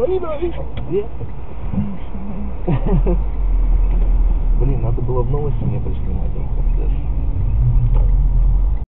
Где? Блин, надо было в новости мне приснимать.